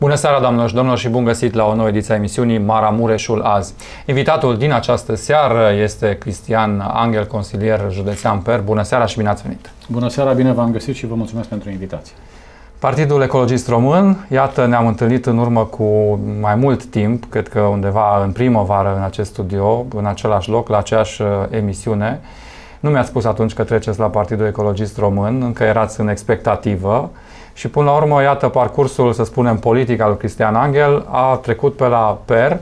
Bună seara, doamnelor și domnilor, și bun găsit la o nouă ediție a emisiunii Maramureșul azi. Invitatul din această seară este Cristian Angel, consilier județean PER. Bună seara și bine ați venit! Bună seara, bine v-am găsit și vă mulțumesc pentru invitație. Partidul Ecologist Român, iată, ne-am întâlnit în urmă cu mai mult timp, cred că undeva în primăvară în acest studio, în același loc, la aceeași uh, emisiune. Nu mi-ați spus atunci că treceți la Partidul Ecologist Român, încă erați în expectativă. Și până la urmă, iată, parcursul, să spunem, politic al lui Cristian Angel a trecut pe la PER,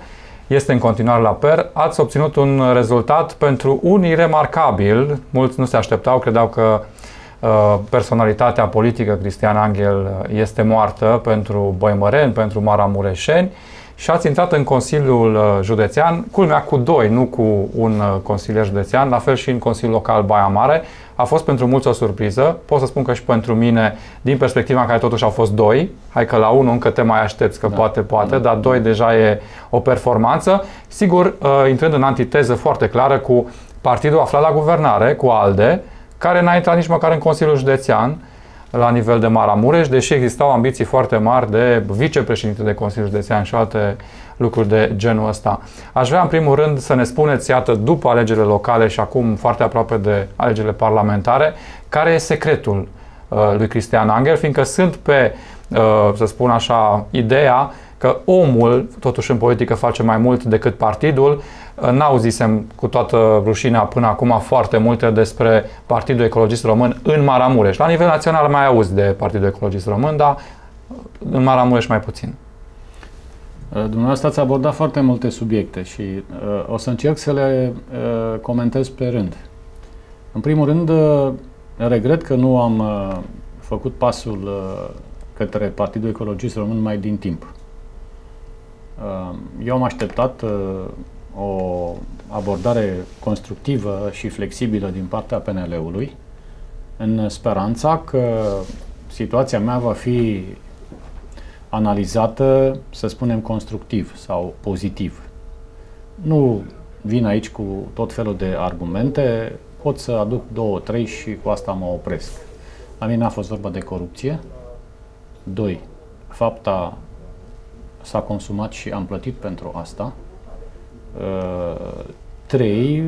este în continuare la PER. Ați obținut un rezultat pentru unii remarcabil. Mulți nu se așteptau, credeau că uh, personalitatea politică Cristian Angel este moartă pentru Băimăreni, pentru Maramureșeni și ați intrat în Consiliul uh, Județean, culmea cu doi, nu cu un uh, consilier județean, la fel și în Consiliul Local Baia Mare. A fost pentru mulți o surpriză, pot să spun că și pentru mine, din perspectiva în care totuși au fost doi, hai că la unul încă te mai aștepți că da. poate, poate, da. dar doi deja e o performanță. Sigur, uh, intrând în antiteză foarte clară cu partidul aflat la guvernare, cu ALDE, care n-a intrat nici măcar în Consiliul Județean, la nivel de Maramureș, deși existau ambiții foarte mari de vicepreședinte de Consiliul Județean și alte lucruri de genul ăsta. Aș vrea în primul rând să ne spuneți, iată, după alegerile locale și acum foarte aproape de alegerile parlamentare, care e secretul uh, lui Cristian Angel, fiindcă sunt pe, uh, să spun așa, ideea că omul, totuși în politică, face mai mult decât partidul. N-auzisem cu toată rușinea până acum foarte multe despre Partidul Ecologist Român în Maramureș. La nivel național mai auzi de Partidul Ecologist Român, dar în Maramureș mai puțin. Uh, dumneavoastră ați abordat foarte multe subiecte și uh, o să încerc să le uh, comentez pe rând. În primul rând, uh, regret că nu am uh, făcut pasul uh, către Partidul Ecologist Român mai din timp. Eu am așteptat uh, o abordare constructivă și flexibilă din partea PNL-ului, în speranța că situația mea va fi analizată, să spunem, constructiv sau pozitiv. Nu vin aici cu tot felul de argumente, pot să aduc două, trei și cu asta mă opresc. La mine a fost vorba de corupție. Doi, fapta s-a consumat și am plătit pentru asta. Uh, trei,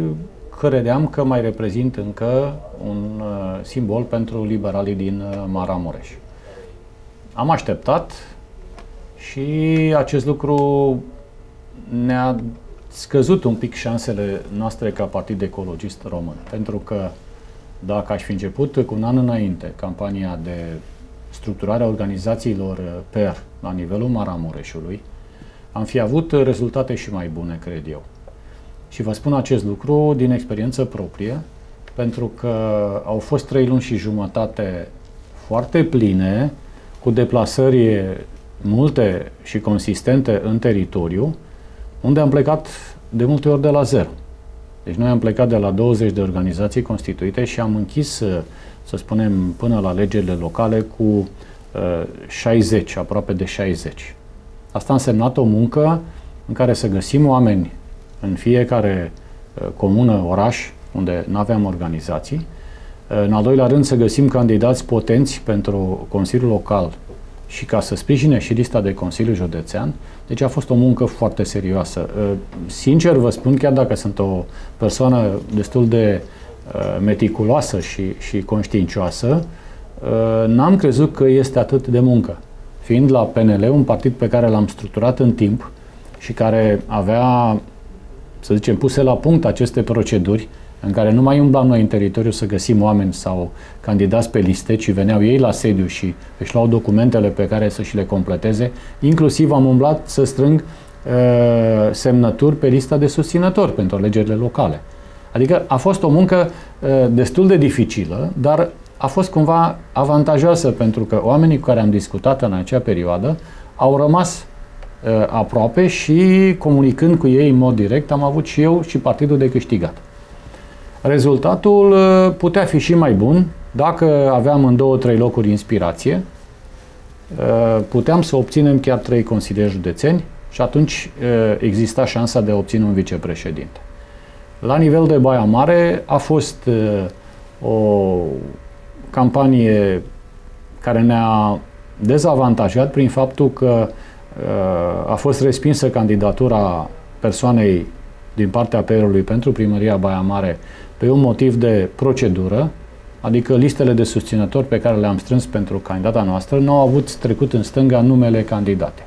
credeam că mai reprezint încă un uh, simbol pentru liberalii din uh, Maramureș. Am așteptat și acest lucru ne-a scăzut un pic șansele noastre ca partid ecologist român. Pentru că dacă aș fi început cu un an înainte campania de structurarea organizațiilor PER la nivelul Maramureșului, am fi avut rezultate și mai bune, cred eu. Și vă spun acest lucru din experiență proprie, pentru că au fost trei luni și jumătate foarte pline, cu deplasări multe și consistente în teritoriu, unde am plecat de multe ori de la zero. Deci noi am plecat de la 20 de organizații constituite și am închis să spunem, până la alegerile locale cu uh, 60, aproape de 60. Asta a însemnat o muncă în care să găsim oameni în fiecare uh, comună, oraș, unde nu aveam organizații. Uh, în al doilea rând, să găsim candidați potenți pentru Consiliul Local și ca să sprijine și lista de Consiliu Județean. Deci a fost o muncă foarte serioasă. Uh, sincer vă spun, chiar dacă sunt o persoană destul de uh, Uh, meticuloasă și, și conștiincioasă, uh, n-am crezut că este atât de muncă. Fiind la PNL, un partid pe care l-am structurat în timp și care avea, să zicem, puse la punct aceste proceduri în care nu mai umblam noi în teritoriu să găsim oameni sau candidați pe liste, ci veneau ei la sediu și își luau documentele pe care să și le completeze. Inclusiv am umblat să strâng uh, semnături pe lista de susținători pentru alegerile locale. Adică a fost o muncă uh, destul de dificilă, dar a fost cumva avantajoasă pentru că oamenii cu care am discutat în acea perioadă au rămas uh, aproape și comunicând cu ei în mod direct am avut și eu și partidul de câștigat. Rezultatul uh, putea fi și mai bun dacă aveam în două, trei locuri inspirație, puteam să obținem chiar trei consilieri județeni și atunci exista șansa de a obține un vicepreședinte. La nivel de Baia Mare a fost uh, o campanie care ne-a dezavantajat prin faptul că a fost respinsă candidatura persoanei din partea PR-ului pentru primăria Baia Mare pe un motiv de procedură, adică listele de susținători pe care le-am strâns pentru candidata noastră nu au avut trecut în stânga numele candidate.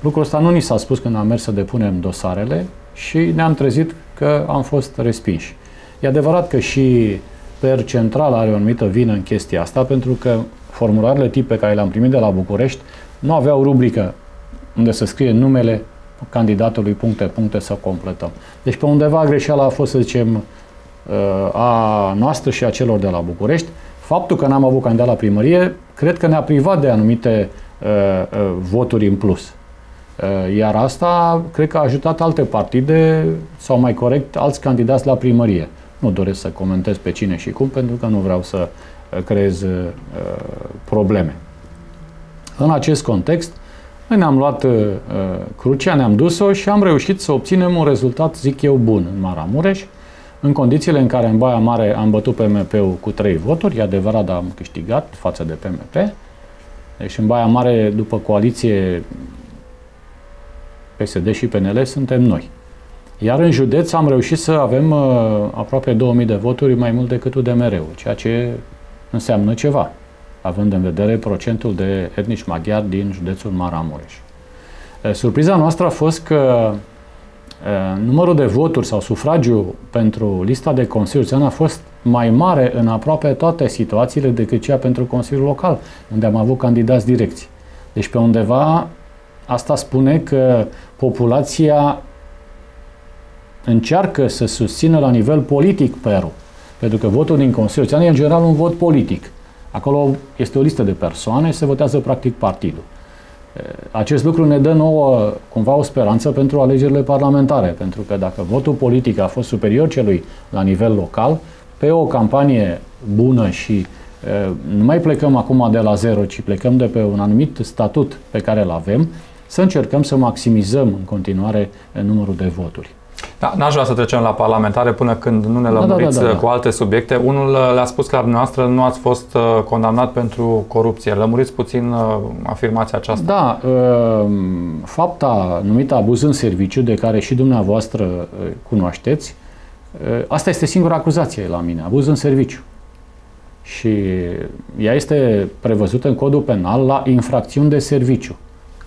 Lucrul ăsta nu ni s-a spus când am mers să depunem dosarele și ne-am trezit că am fost respinși. E adevărat că și Per Central are o anumită vină în chestia asta, pentru că formularele tip pe care le-am primit de la București nu aveau rubrică unde să scrie numele candidatului puncte, puncte să completăm. Deci pe undeva greșeala a fost, să zicem, uh, a noastră și a celor de la București. Faptul că n-am avut candidat la primărie, cred că ne-a privat de anumite uh, uh, voturi în plus. Uh, iar asta cred că a ajutat alte partide, sau mai corect, alți candidați la primărie. Nu doresc să comentez pe cine și cum, pentru că nu vreau să uh, creez uh, probleme. În acest context, noi ne-am luat uh, crucea, ne-am dus-o și am reușit să obținem un rezultat, zic eu, bun în Maramureș, în condițiile în care în Baia Mare am bătut PMP-ul cu trei voturi, e adevărat, dar am câștigat față de PMP. Deci în Baia Mare, după coaliție PSD și PNL, suntem noi. Iar în județ am reușit să avem uh, aproape 2000 de voturi mai mult decât UDMR-ul, ceea ce înseamnă ceva, având în vedere procentul de etnici maghiari din județul Maramureș. Uh, surpriza noastră a fost că uh, numărul de voturi sau sufragiu pentru lista de Consiliu a fost mai mare în aproape toate situațiile decât cea pentru Consiliul Local, unde am avut candidați direcți. Deci pe undeva asta spune că populația încearcă să susțină la nivel politic PERU. Pentru că votul din Consiliul Județean e în general un vot politic. Acolo este o listă de persoane, se votează practic partidul. Acest lucru ne dă nouă cumva o speranță pentru alegerile parlamentare, pentru că dacă votul politic a fost superior celui la nivel local, pe o campanie bună și nu mai plecăm acum de la zero, ci plecăm de pe un anumit statut pe care îl avem, să încercăm să maximizăm în continuare numărul de voturi. Da, n-aș vrea să trecem la parlamentare până când nu ne lămuriți da, da, da, da, da. cu alte subiecte. Unul uh, le-a spus că dumneavoastră nu ați fost uh, condamnat pentru corupție. Lămuriți puțin uh, afirmația aceasta. Da, fapta numită abuz în serviciu, de care și dumneavoastră cunoașteți, asta este singura acuzație la mine, abuz în serviciu. Și ea este prevăzută în codul penal la infracțiuni de serviciu,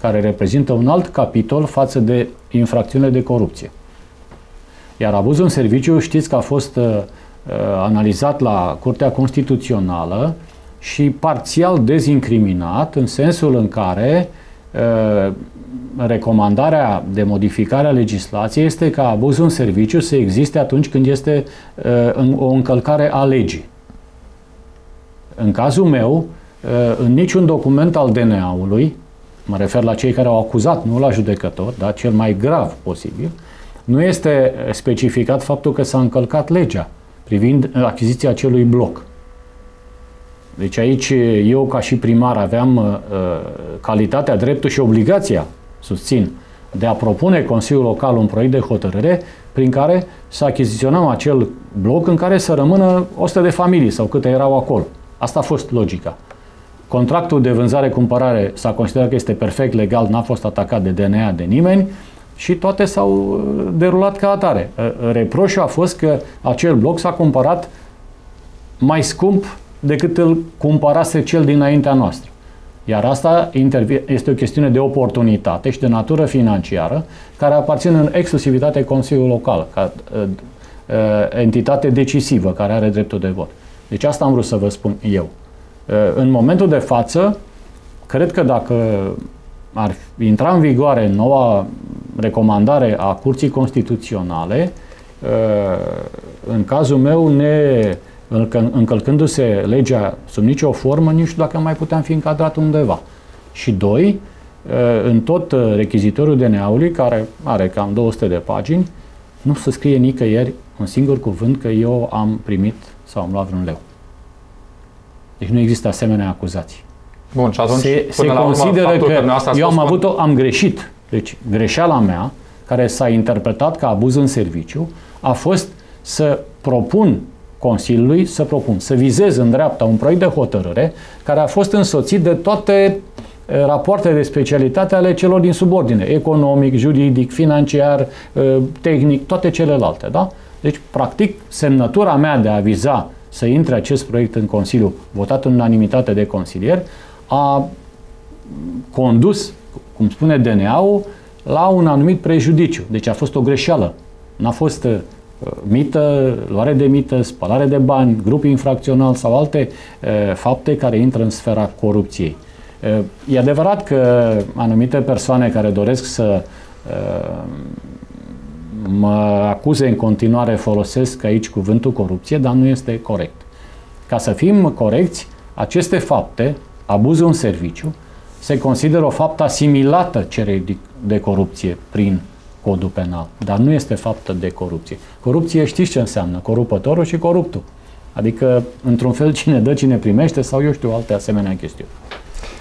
care reprezintă un alt capitol față de infracțiune de corupție. Iar abuzul în serviciu știți că a fost uh, uh, analizat la Curtea Constituțională și parțial dezincriminat în sensul în care uh, recomandarea de modificare a legislației este ca abuzul în serviciu să existe atunci când este uh, o încălcare a legii. În cazul meu, uh, în niciun document al DNA-ului, mă refer la cei care au acuzat, nu la judecător, dar cel mai grav posibil, uh, nu este specificat faptul că s-a încălcat legea privind achiziția acelui bloc. Deci aici eu ca și primar aveam uh, calitatea, dreptul și obligația, susțin, de a propune Consiliul Local un proiect de hotărâre prin care să achiziționăm acel bloc în care să rămână 100 de familii sau câte erau acolo. Asta a fost logica. Contractul de vânzare-cumpărare s-a considerat că este perfect legal, n-a fost atacat de DNA de nimeni, și toate s-au uh, derulat ca atare. Uh, reproșul a fost că acel bloc s-a cumpărat mai scump decât îl cumpărase cel dinaintea noastră. Iar asta este o chestiune de oportunitate și de natură financiară care aparține în exclusivitate Consiliului Local, ca uh, entitate decisivă care are dreptul de vot. Deci asta am vrut să vă spun eu. În momentul de față, cred că dacă ar intra în vigoare noua recomandare a Curții Constituționale, uh, în cazul meu, ne, încălcându-se legea sub nicio formă, nici știu dacă mai puteam fi încadrat undeva. Și doi, uh, în tot rechizitorul DNA-ului, care are cam 200 de pagini, nu se scrie nicăieri un singur cuvânt că eu am primit sau am luat vreun leu. Deci nu există asemenea acuzații. Bun, și atunci, se, se la consideră urmă, că, că eu am avut-o, am greșit. Deci, greșeala mea, care s-a interpretat ca abuz în serviciu, a fost să propun Consiliului, să propun, să vizez în dreapta un proiect de hotărâre care a fost însoțit de toate rapoarte de specialitate ale celor din subordine, economic, juridic, financiar, tehnic, toate celelalte. Da? Deci, practic, semnătura mea de a viza să intre acest proiect în Consiliu, votat în unanimitate de consilieri, a condus, cum spune DNA-ul, la un anumit prejudiciu. Deci a fost o greșeală. N-a fost uh, mită, luare de mită, spălare de bani, grup infracțional sau alte uh, fapte care intră în sfera corupției. Uh, e adevărat că anumite persoane care doresc să uh, mă acuze în continuare, folosesc aici cuvântul corupție, dar nu este corect. Ca să fim corecți, aceste fapte, abuzul în serviciu, se consideră o faptă asimilată cererii de corupție prin codul penal, dar nu este faptă de corupție. Corupție știți ce înseamnă? Corupătorul și coruptul. Adică, într-un fel, cine dă, cine primește sau, eu știu, alte asemenea chestiuni.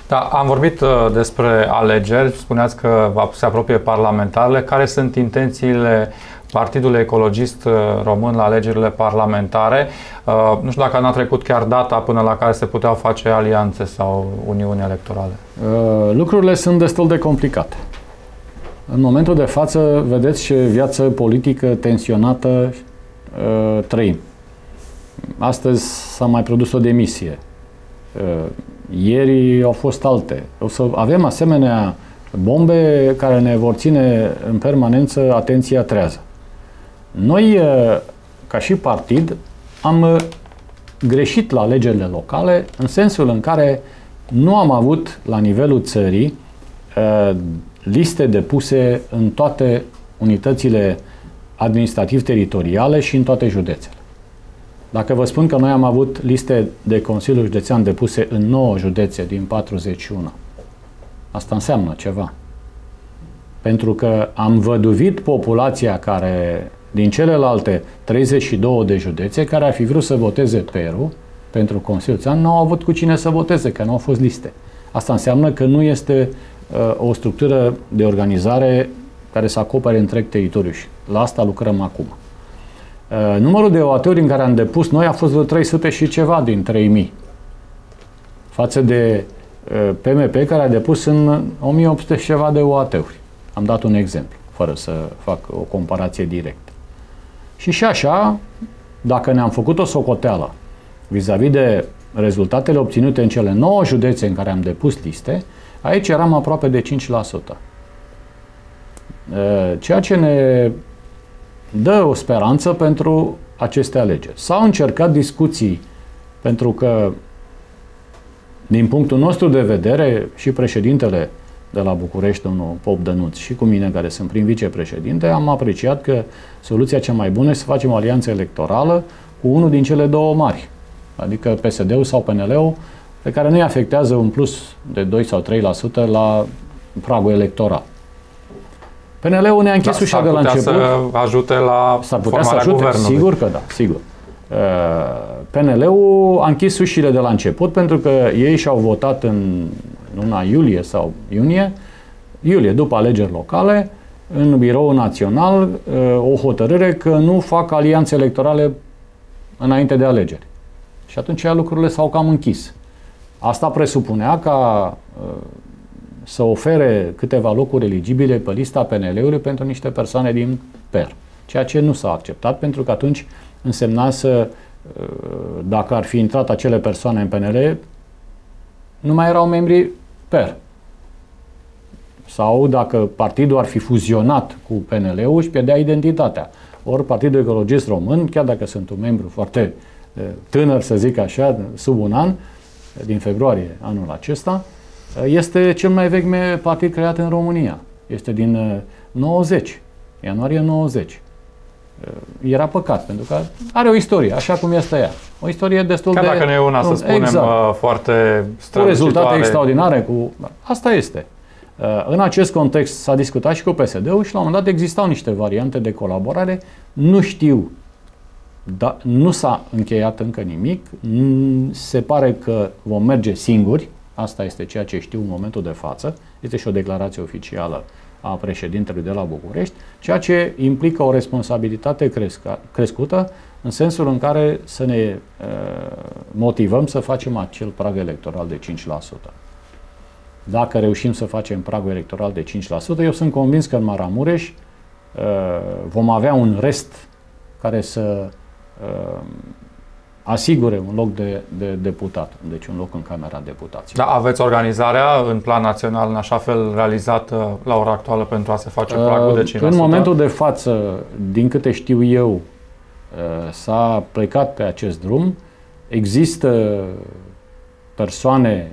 Da, am vorbit uh, despre alegeri, spuneați că se apropie parlamentarele. Care sunt intențiile Partidului Ecologist uh, Român la alegerile parlamentare? Uh, nu știu dacă n-a trecut chiar data până la care se puteau face alianțe sau uniuni electorale. Lucrurile sunt destul de complicate. În momentul de față, vedeți ce viață politică tensionată trăim. Astăzi s-a mai produs o demisie ieri au fost alte. O să avem asemenea bombe care ne vor ține în permanență atenția trează. Noi, ca și partid, am greșit la alegerile locale în sensul în care nu am avut la nivelul țării liste depuse în toate unitățile administrativ-teritoriale și în toate județele. Dacă vă spun că noi am avut liste de Consiliul Județean depuse în 9 județe din 41, asta înseamnă ceva. Pentru că am văduvit populația care, din celelalte 32 de județe, care ar fi vrut să voteze Peru pentru Consiliul Județean, nu au avut cu cine să voteze, că nu au fost liste. Asta înseamnă că nu este uh, o structură de organizare care să acopere întreg teritoriul și la asta lucrăm acum. Uh, numărul de OAT-uri în care am depus noi a fost vreo 300 și ceva din 3000. Față de PMP uh, care a depus în 1800 și ceva de OAT-uri. Am dat un exemplu, fără să fac o comparație directă. Și și așa, dacă ne-am făcut o socoteală vis-a-vis de rezultatele obținute în cele 9 județe în care am depus liste, aici eram aproape de 5%. Uh, ceea ce ne dă o speranță pentru aceste alegeri. S-au încercat discuții pentru că, din punctul nostru de vedere, și președintele de la București, domnul Pop Dănuț, și cu mine, care sunt prim vicepreședinte, am apreciat că soluția cea mai bună este să facem o alianță electorală cu unul din cele două mari, adică PSD-ul sau PNL-ul, pe care nu-i afectează un plus de 2 sau 3% la pragul electoral. PNL-ul ne-a închis da, ușa de la început. să ajute la S-ar putea să ajute, guvernului. sigur că da, sigur. Uh, PNL-ul a închis ușile de la început pentru că ei și-au votat în luna iulie sau iunie, iulie, după alegeri locale, în biroul național uh, o hotărâre că nu fac alianțe electorale înainte de alegeri. Și atunci lucrurile s-au cam închis. Asta presupunea ca uh, să ofere câteva locuri eligibile pe lista PNL-ului pentru niște persoane din PER. Ceea ce nu s-a acceptat pentru că atunci însemna să, uh, dacă ar fi intrat acele persoane în PNL, nu mai erau membri PER. Sau dacă partidul ar fi fuzionat cu PNL-ul, își pierdea identitatea. Ori Partidul Ecologist Român, chiar dacă sunt un membru foarte uh, tânăr, să zic așa, sub un an, din februarie anul acesta, este cel mai vechi partid creat în România. Este din 90, uh, ianuarie 90. Uh, era păcat, pentru că are o istorie, așa cum este ea. O istorie destul Chiar de... dacă nu e una, să spunem, exact. Uh, foarte Cu rezultate extraordinare, cu... Asta este. În acest context s-a discutat și cu PSD-ul și la un moment dat existau niște variante de colaborare. Nu știu, da, nu s-a încheiat încă nimic. Se pare că vom merge singuri, Asta este ceea ce știu în momentul de față. Este și o declarație oficială a președintelui de la București, ceea ce implică o responsabilitate cresca, crescută în sensul în care să ne uh, motivăm să facem acel prag electoral de 5%. dacă reușim să facem pragul electoral de 5%, eu sunt convins că în Maramureș uh, vom avea un rest care să uh, asigure un loc de, de deputat, deci un loc în Camera Deputaților. Da, aveți organizarea în plan național în așa fel realizată la ora actuală pentru a se face pragul de 5%? În momentul de față, din câte știu eu, s-a plecat pe acest drum. Există persoane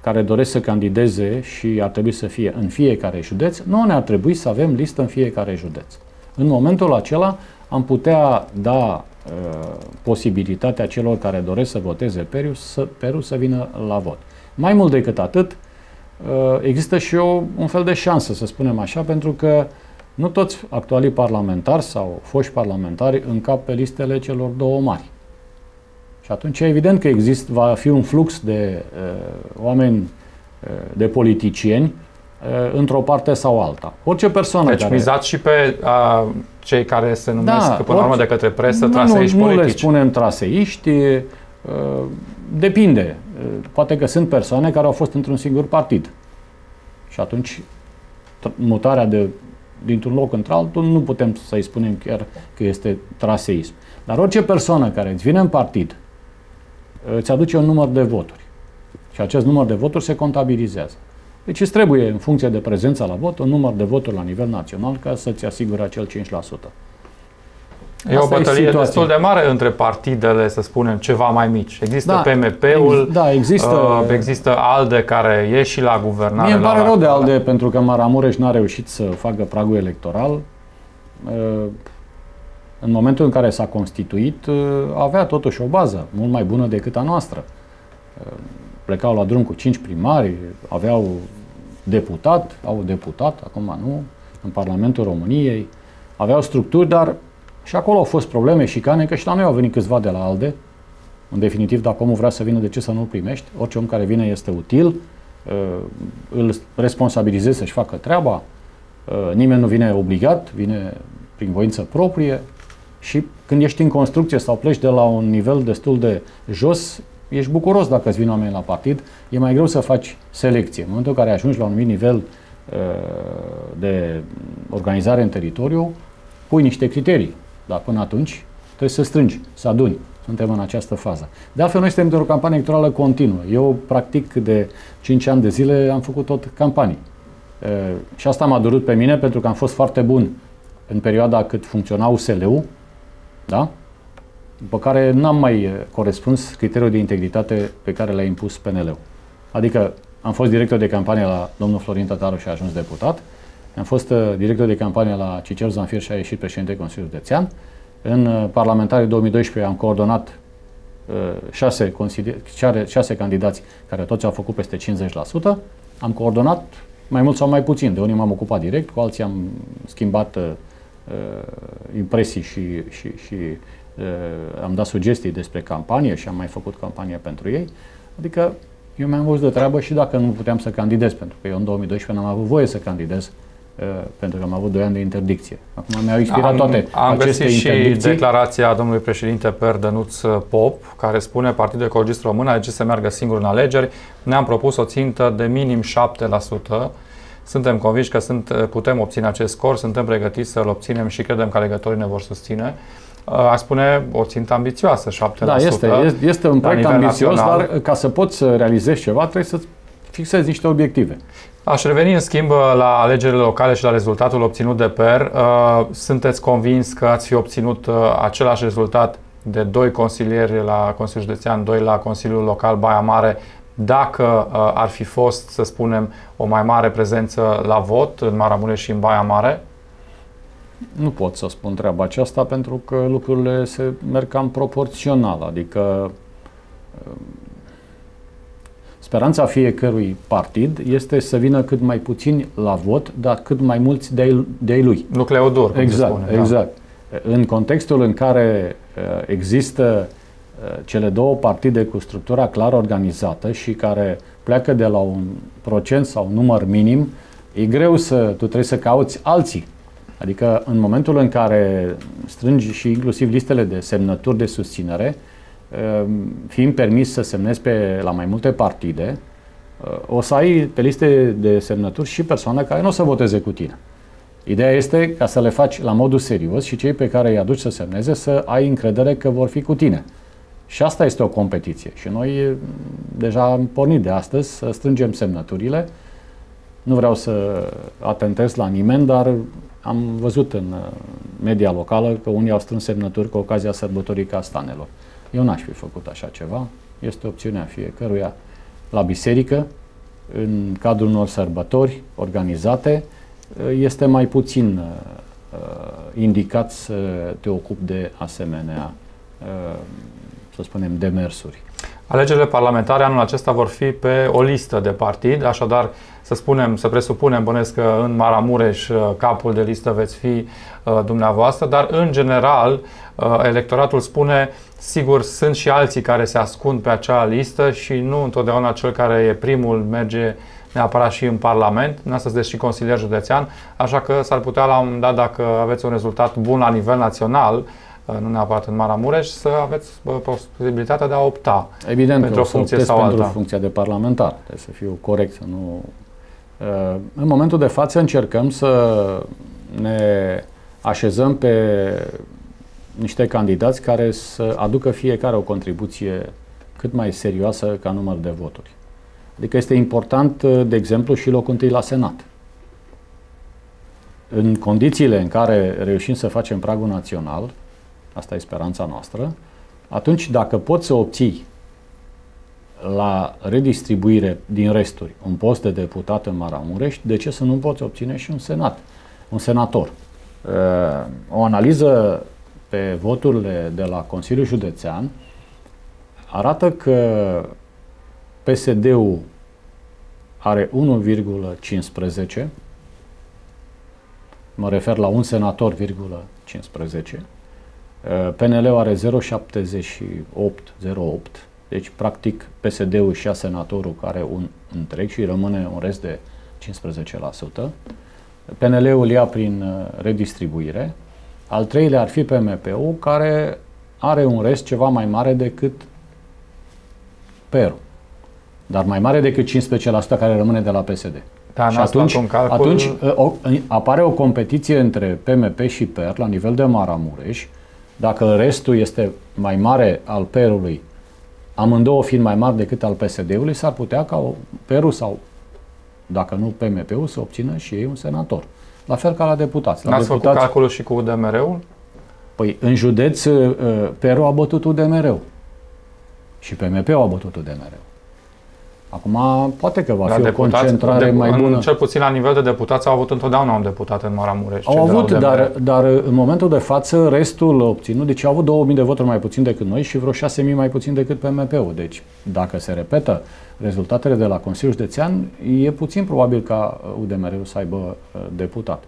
care doresc să candideze și ar trebui să fie în fiecare județ, nu ne ar trebui să avem listă în fiecare județ. În momentul acela am putea da uh, posibilitatea celor care doresc să voteze Peru să, Peru să vină la vot. Mai mult decât atât, uh, există și o, un fel de șansă, să spunem așa, pentru că nu toți actualii parlamentari sau foști parlamentari încap pe listele celor două mari. Și atunci evident că există, va fi un flux de uh, oameni, uh, de politicieni, uh, într-o parte sau alta. Orice persoană deci care... mizați și pe uh, cei care se numesc da, până la urmă de către presă nu, traseiști nu, politici. Nu le spunem traseiști, uh, depinde. Uh, poate că sunt persoane care au fost într-un singur partid. Și atunci mutarea de, dintr-un loc într-altul nu putem să-i spunem chiar că este traseism. Dar orice persoană care îți vine în partid îți aduce un număr de voturi. Și acest număr de voturi se contabilizează. Deci îți trebuie, în funcție de prezența la vot, un număr de voturi la nivel național ca să-ți asigure acel 5%. E Asta o bătălie e destul de mare între partidele, să spunem, ceva mai mici. Există da, PMP-ul, ex, da, există, uh, există ALDE care e și la guvernare. Mie îmi pare rău de ALDE pentru că Maramureș n-a reușit să facă pragul electoral. Uh, în momentul în care s-a constituit, uh, avea totuși o bază mult mai bună decât a noastră. Uh, plecau la drum cu cinci primari, aveau deputat, au deputat, acum nu, în Parlamentul României, aveau structuri, dar și acolo au fost probleme și cane, că și la noi au venit câțiva de la ALDE. În definitiv, dacă omul vrea să vină, de ce să nu-l primești? Orice om care vine este util, uh, îl responsabilizezi să-și facă treaba, nimeni nu vine obligat, vine prin voință proprie, și când ești în construcție sau pleci de la un nivel destul de jos, ești bucuros dacă îți vin oameni la partid, e mai greu să faci selecție. În momentul în care ajungi la un anumit nivel uh, de organizare în teritoriu, pui niște criterii, dar până atunci trebuie să strângi, să aduni. Suntem în această fază. De altfel, noi suntem într-o campanie electorală continuă. Eu, practic, de 5 ani de zile am făcut tot campanii. Uh, și asta m-a durut pe mine pentru că am fost foarte bun în perioada cât funcționa USL-ul, da? După care n-am mai eh, corespuns criteriul de integritate pe care l-a impus PNL-ul. Adică am fost director de campanie la domnul Florin Tătaru și a ajuns deputat, am fost uh, director de campanie la Cicer Zanfir și a ieșit președinte Consiliului Județean. În uh, parlamentarii 2012 am coordonat uh, șase, șase candidați care toți au făcut peste 50%. Am coordonat mai mult sau mai puțin. De unii m-am ocupat direct, cu alții am schimbat uh, uh, impresii și, și, și uh, am dat sugestii despre campanie și am mai făcut campanie pentru ei. Adică eu mi-am văzut de treabă și dacă nu puteam să candidez, pentru că eu în 2012 n-am avut voie să candidez uh, pentru că am avut 2 ani de interdicție. Acum mi-au expirat am, toate am aceste găsit interdicții. și declarația domnului președinte Per Dănuț Pop, care spune Partidul Ecologist Român alege să meargă singur în alegeri. Ne-am propus o țintă de minim 7%. Suntem convinși că sunt, putem obține acest scor, suntem pregătiți să-l obținem și credem că alegătorii ne vor susține. A spune o țintă ambițioasă, 7%. Da, este, este un proiect ambițios, național. dar ca să poți să realizezi ceva, trebuie să fixezi niște obiective. Aș reveni în schimb la alegerile locale și la rezultatul obținut de PER. Sunteți convins că ați fi obținut același rezultat de doi consilieri la Consiliul Județean, doi la Consiliul Local Baia Mare, dacă uh, ar fi fost, să spunem, o mai mare prezență la vot în Maramureș și în Baia Mare? Nu pot să spun treaba aceasta pentru că lucrurile se merg cam proporțional, adică uh, speranța fiecărui partid este să vină cât mai puțini la vot, dar cât mai mulți de-ai lui. Nucleul dur, cum exact, se spune. Da. Exact. Da. În contextul în care uh, există Uh, cele două partide cu structura clar organizată și care pleacă de la un procent sau un număr minim, e greu să tu trebuie să cauți alții. Adică în momentul în care strângi și inclusiv listele de semnături de susținere, uh, fiind permis să semnezi pe, la mai multe partide, o să ai pe liste de semnături și persoane care nu o să voteze cu tine. Ideea este ca să le faci la modul serios și cei pe care îi aduci să semneze să ai încredere că vor fi cu tine. Și asta este o competiție. Și noi deja am pornit de astăzi să strângem semnăturile. Nu vreau să atentez la nimeni, dar am văzut în media locală că unii au strâns semnături cu ocazia sărbătorii castanelor. Eu n-aș fi făcut așa ceva. Este opțiunea fiecăruia la biserică, în cadrul unor sărbători organizate, este mai puțin uh, indicat să te ocupi de asemenea, uh, să spunem, demersuri. Alegerile parlamentare anul acesta vor fi pe o listă de partid, așadar să spunem, să presupunem, bănesc că în Maramureș uh, capul de listă veți fi uh, dumneavoastră, dar în general uh, electoratul spune, sigur, sunt și alții care se ascund pe acea listă și nu întotdeauna cel care e primul merge neapărat și în Parlament, nu sunteți și consilier județean, așa că s-ar putea la un moment dat, dacă aveți un rezultat bun la nivel național, nu neapărat în Maramureș, să aveți posibilitatea de a opta Evident pentru o funcție sau alta. pentru funcția de parlamentar. Trebuie să fiu corect, să nu... Uh, în momentul de față încercăm să ne așezăm pe niște candidați care să aducă fiecare o contribuție cât mai serioasă ca număr de voturi. Adică este important, uh, de exemplu, și locul întâi la Senat. În condițiile în care reușim să facem pragul național, asta e speranța noastră, atunci dacă poți să obții la redistribuire din resturi un post de deputat în Maramureș, de ce să nu poți obține și un senat, un senator? Uh, o analiză pe voturile de la Consiliul Județean arată că PSD-ul are 1,15, mă refer la un senator, 15, PNL-ul are 0,78, deci practic PSD-ul și senatorul care un întreg și rămâne un rest de 15%. PNL-ul ia prin uh, redistribuire. Al treilea ar fi PMP-ul care are un rest ceva mai mare decât PER-ul dar mai mare decât 15% care rămâne de la PSD. Da, și atunci, în calcul... atunci ă, o, apare o competiție între PMP și PER la nivel de Maramureș. Dacă restul este mai mare al PER-ului, amândouă fiind mai mari decât al PSD-ului, s-ar putea ca PER-ul sau, dacă nu PMP-ul, să obțină și ei un senator. La fel ca la deputați. La N-ați deputați, făcut calculul și cu UDMR-ul? Păi, în județ, ă, PER-ul a bătut UDMR-ul. Și PMP-ul a bătut UDMR-ul. Acum, poate că va la fi deputați, o concentrare de, mai bună. Cel puțin la nivel de deputați au avut întotdeauna un deputat în Maramureș. Au avut, dar, dar în momentul de față restul obținut, deci au avut 2000 de voturi mai puțin decât noi și vreo 6000 mai puțin decât PMP-ul. Deci dacă se repetă rezultatele de la Consiliul Județean, e puțin probabil ca UDMR-ul să aibă uh, deputat.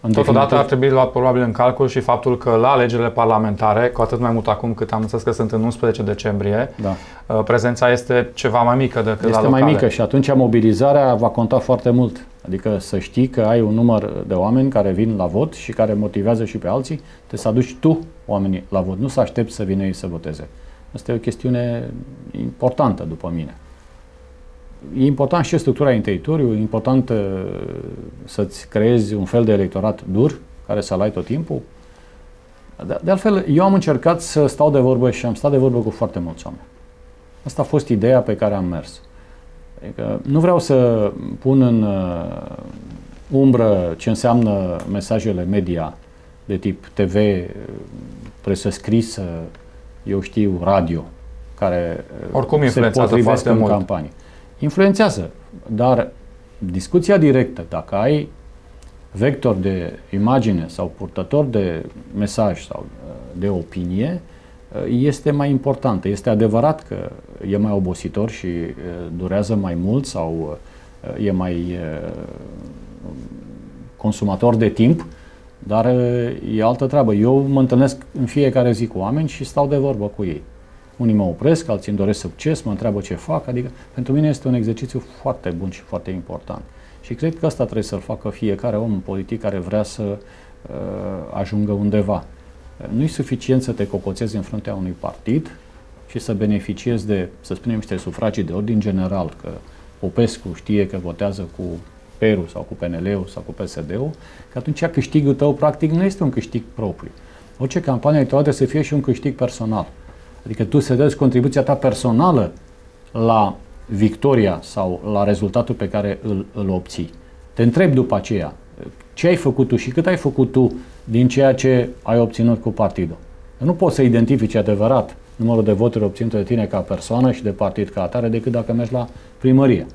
În Totodată ar trebui luat probabil în calcul și faptul că la alegerile parlamentare, cu atât mai mult acum cât am înțeles că sunt în 11 decembrie, da. Uh, prezența este ceva mai mică decât este la locale. mai mică și atunci mobilizarea va conta foarte mult. Adică să știi că ai un număr de oameni care vin la vot și care motivează și pe alții, trebuie să aduci tu oamenii la vot, nu să aștepți să vină ei să voteze. Asta e o chestiune importantă după mine. E important și structura în teritoriu, e important uh, să-ți creezi un fel de electorat dur, care să-l ai tot timpul. De, de altfel, eu am încercat să stau de vorbă și am stat de vorbă cu foarte mulți oameni. Asta a fost ideea pe care am mers. Adică nu vreau să pun în uh, umbră ce înseamnă mesajele media de tip TV, uh, presă scrisă, eu știu, radio, care uh, Oricum se potrivesc în mult. campanie. Influențează, dar discuția directă, dacă ai vector de imagine sau purtător de mesaj sau uh, de opinie, uh, este mai importantă. Este adevărat că e mai obositor și uh, durează mai mult sau e mai consumator de timp, dar e altă treabă. Eu mă întâlnesc în fiecare zi cu oameni și stau de vorbă cu ei. Unii mă opresc, alții îmi doresc succes, mă întreabă ce fac, adică pentru mine este un exercițiu foarte bun și foarte important. Și cred că asta trebuie să-l facă fiecare om politic care vrea să uh, ajungă undeva. Nu e suficient să te cocoțezi în fruntea unui partid și să beneficiezi de, să spunem, niște sufragii de ordin general, că Popescu știe că votează cu Peru sau cu PNL-ul sau cu PSD-ul, că atunci câștigul tău practic nu este un câștig propriu. Orice campanie electorală să fie și un câștig personal. Adică tu să dezi contribuția ta personală la victoria sau la rezultatul pe care îl, îl obții. Te întrebi după aceea ce ai făcut tu și cât ai făcut tu din ceea ce ai obținut cu partidul. Nu poți să identifici adevărat numărul de voturi obținute de tine ca persoană și de partid ca atare decât dacă mergi la primărie.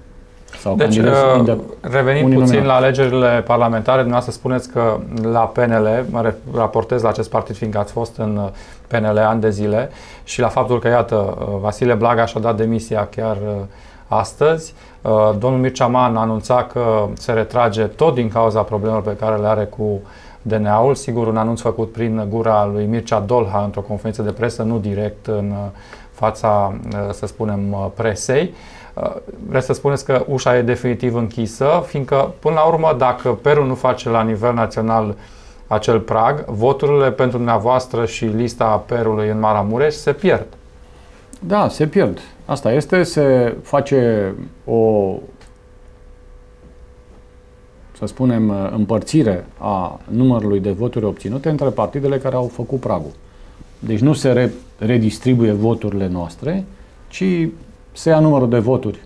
Sau deci, uh, revenim puțin nominal. la alegerile parlamentare, dumneavoastră spuneți că la PNL, mă raportez la acest partid fiindcă ați fost în uh, PNL ani de zile și la faptul că, iată, uh, Vasile Blaga și-a dat demisia chiar astăzi. Domnul Mircea Man a anunțat că se retrage tot din cauza problemelor pe care le are cu DNA-ul. Sigur, un anunț făcut prin gura lui Mircea Dolha într-o conferință de presă, nu direct în fața, să spunem, presei. Vreți să spuneți că ușa e definitiv închisă, fiindcă, până la urmă, dacă Peru nu face la nivel național acel prag, voturile pentru dumneavoastră și lista Perului în Maramureș se pierd. Da, se pierd. Asta este, se face o, să spunem, împărțire a numărului de voturi obținute între partidele care au făcut pragul. Deci nu se re- redistribuie voturile noastre, ci se ia numărul de voturi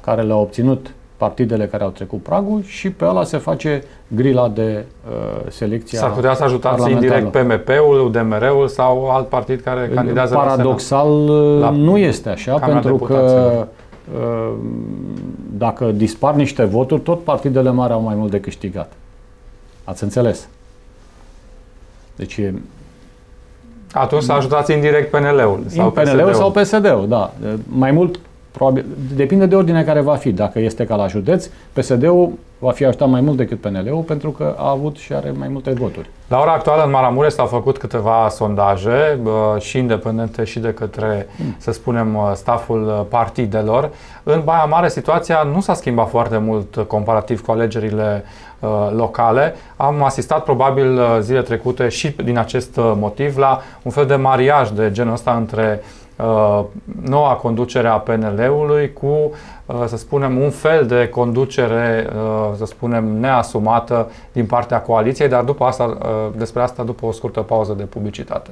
care le-au obținut partidele care au trecut pragul și pe ăla se face grila de uh, selecție. S-ar putea să ajutați indirect PMP-ul, UDMR-ul sau alt partid care candidează Paradoxal la, la nu este așa, pentru că uh, dacă dispar niște voturi, tot partidele mari au mai mult de câștigat. Ați înțeles? Deci e atunci să ajutați indirect PNL-ul sau PNL-ul PSD-ul. sau PSD-ul, da. Mai mult, probabil, depinde de ordine care va fi. Dacă este ca la județ, PSD-ul va fi ajutat mai mult decât PNL-ul pentru că a avut și are mai multe voturi. La ora actuală în Maramureș s-au făcut câteva sondaje și independente și de către, mm. să spunem, staful partidelor. În Baia Mare situația nu s-a schimbat foarte mult comparativ cu alegerile uh, locale. Am asistat probabil uh, zile trecute și din acest uh, motiv la un fel de mariaj de genul ăsta între Uh, noua conducere a PNL-ului cu, uh, să spunem, un fel de conducere, uh, să spunem, neasumată din partea coaliției, dar după asta, despre asta după o scurtă pauză de publicitate.